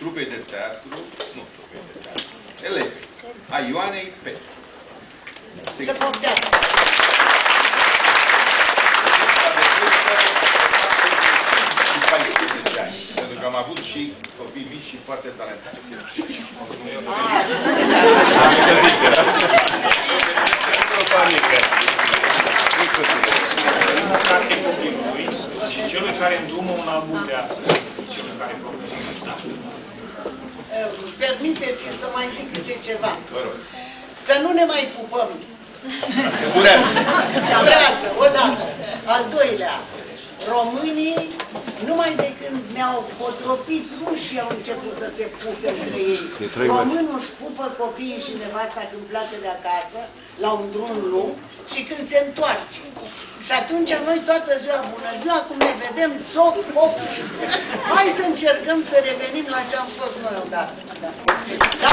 trupei de teatru, nu trupei de teatru, elevi, a Ioanei Petru. Să poftească. Pentru că am avut și copii mici și foarte talentați. O panică. carte publicului și celui care îndrumă un album de artă, celui care profesionește. Permiteți-mi să mai zic câte ceva. Vă rog. Să nu ne mai pupăm. Durează. Durează, odată. Al doilea, românii, numai de când ne-au potropit rușii, au început să se pupe între ei. Românul își pupă copiii și nevasta când pleacă de acasă, la un drum lung, și când se întoarce. Și atunci noi toată ziua, bună ziua, cum ne vedem, țop, pop. Hai să încercăm să revenim la ce am fost noi odată. Da?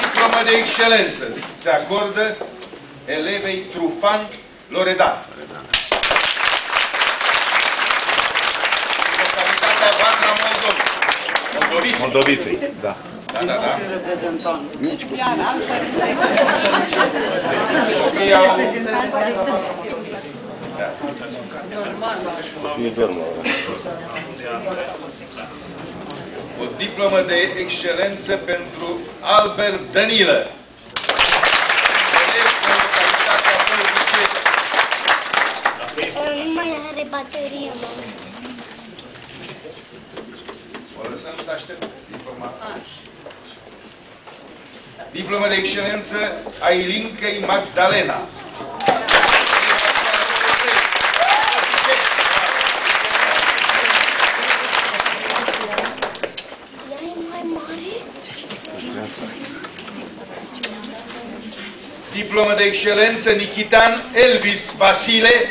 Diplomă de excelență se acordă elevei Trufan Loredan. Localitatea Vatra Moldova. Moldoviți. Moldoviței, da. Da, da, da. Reprezentant. Copiii au... O diplomă de excelență pentru Albert Danilă. Elev în localitatea Bălbicesc. Nu mai are baterie, mama. O lăsăm să aștepte diploma. Diplomă de excelență a Ilincăi Magdalena. Ea e mai mare? Diplomă de excelență Nichitan Elvis Vasile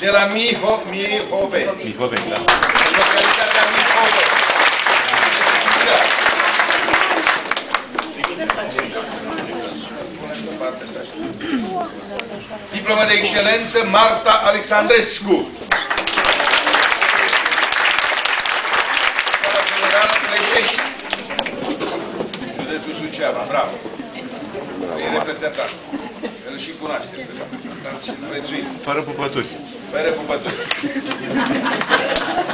de la Miho, Mihove. Mihoveni, da. În localitatea Mihove. Diplomă de excelență Marta Alexandrescu. Școala Generală Cleșești. Județul Suceava, bravo. E reprezentant. Îl și cunoaște pe reprezentant și îl prețuim. Fără pupături. Fără pupături.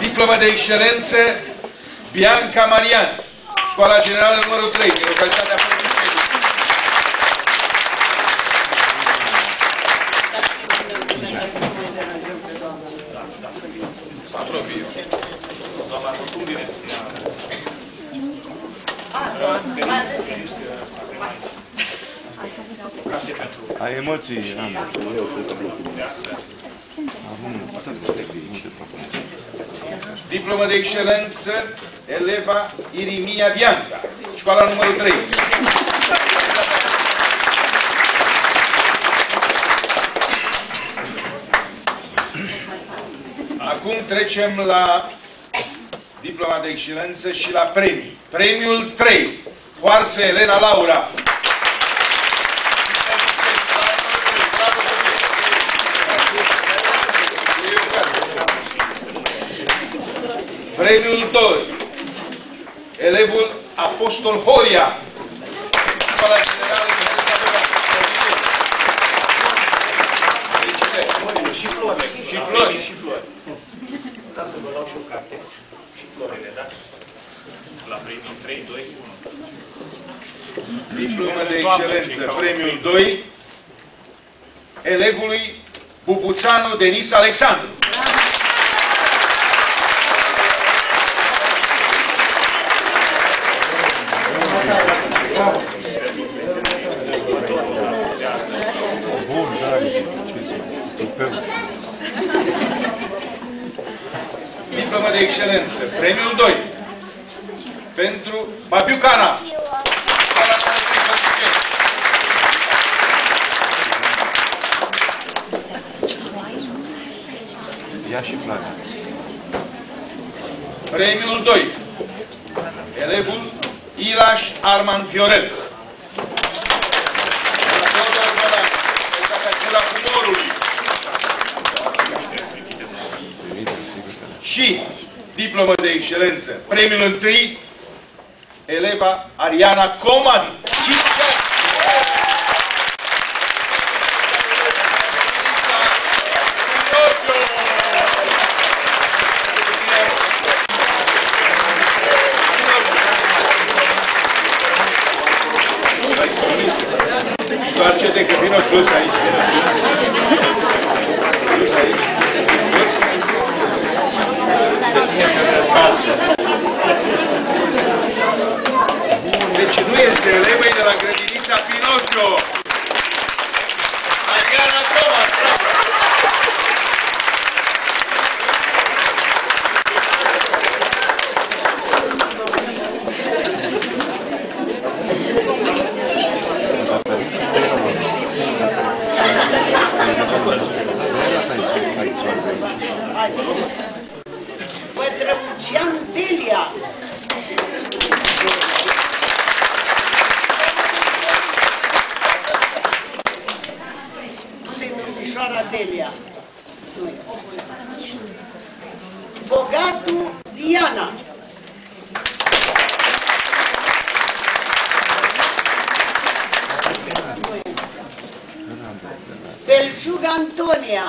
Diplomă de excelență Bianca Marian. Școala Generală numărul 3, din localitatea Fărăcișeni. Să apropie. Doamna, cum direcția? Carte pentru Ai emoții, am. Acum, asta nu te propune. Diplomă de excelență Eleva Irimia Bianca. Școala numărul 3. Acum trecem la diploma de excelență și la premii. Premiul 3. Hoarță Elena Laura. Premiul 2. Elevul Apostol Horia. Școala Generală Mihai Sadogan. Felicitări. și flori. Și flori. Și flori. Dați să vă luau și o carte. Și florile, da? La premiul 3, 2, 1. Diplomă de excelență. Premiul 2. Elevului Bubuțanu Denis Alexandru. De excelență. Premiul 2. Pentru Babiucana. Școala Mănăstirii Fălticeni. Ia și Flavia. Premiul 2. Elevul Ilaș Arman Fiorel. Teodor Bălan, Specialitatea Cula Humorului. diplomă de excelență. Premiul întâi, eleva Ariana Coman. 5 ani. Întoarce-te că vin sus aici. Traucian Delia. Domnișoara Delia. Bogatu Diana. Belciuga Antonia.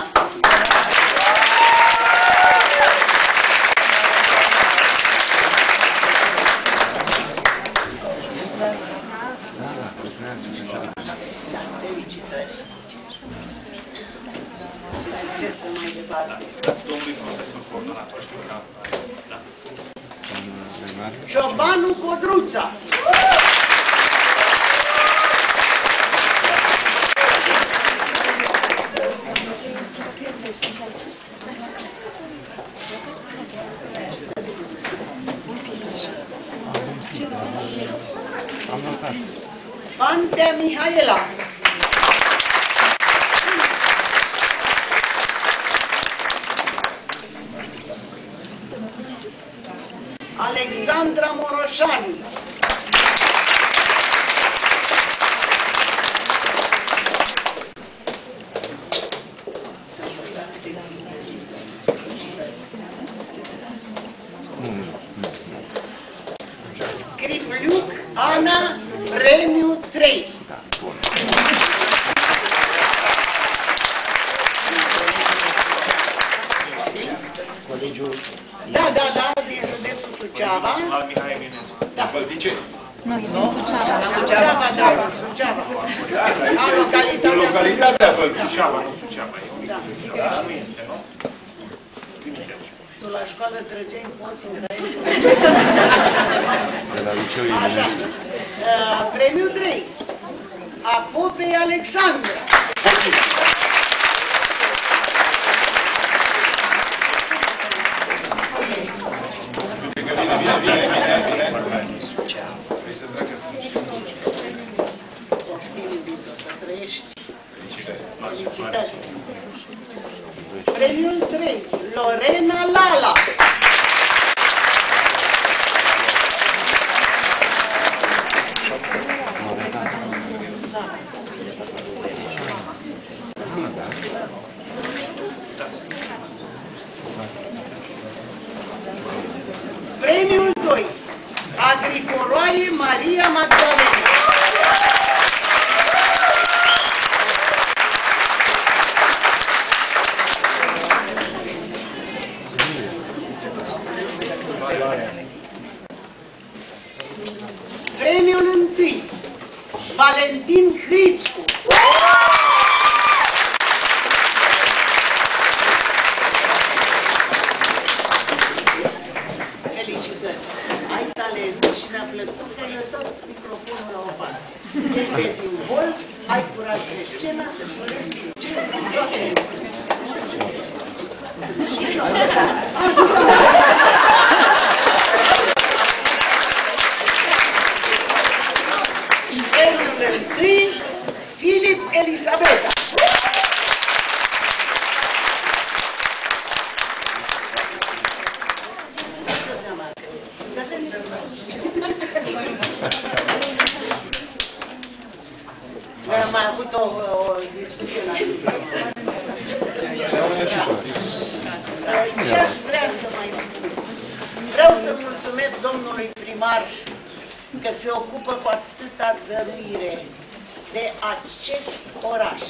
Și succes pe mai departe. Domnului profesor coordonator, știu că da. Ciobanu Codruța. Pantea Mihaela. Alexandra Moroșani. Scrivliuc Ana, premiu 3. Da, da, da, din județul Suceava. La Mihai Eminescu. Făltice. Suceava, da, Suceava. A, Din localitatea. localitatea Făltice. Suceava, nu Suceava. e un- Da. Da, nu este, nu? Trimiteți. Tu la școală trăgeai în portul De la liceu Așa. Eminescu. Uh, Premiul 3. Apopei Alexandra. Poftim, iubito, să trăiești. Felicitări. Premiul 3. Lorena Lala. Premiul 2. Agricoroaie Maria Magdalena. Premiul 1. Valentin Hricicu. Felicitări! Ai talent și mi-a plăcut că ai lăsat microfonul la o parte. Ești dezinvolt, ai curaj de scenă, îți urez succes în toate Premiul întâi, Filip Elisabeta. Dați seama că gătesc ceva. Noi am mai avut o, o discuție la Ce aș vrea să mai că se ocupă cu atâta dăruire de acest oraș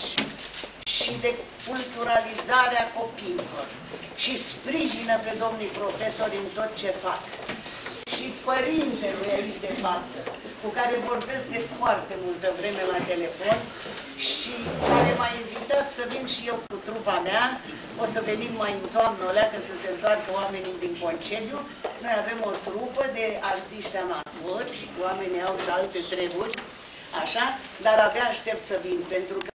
și de culturalizarea copiilor și sprijină pe domnii profesori în tot ce fac. Și părintelui aici de față, cu care vorbesc de foarte multă vreme la telefon și care m-a invitat să vin și eu cu trupa mea. O să venim mai în toamnă, o leacă să se întoarcă oamenii din concediu. Noi avem o trupă de artiști amatori, oamenii au și alte treburi, așa, dar abia aștept să vin, pentru că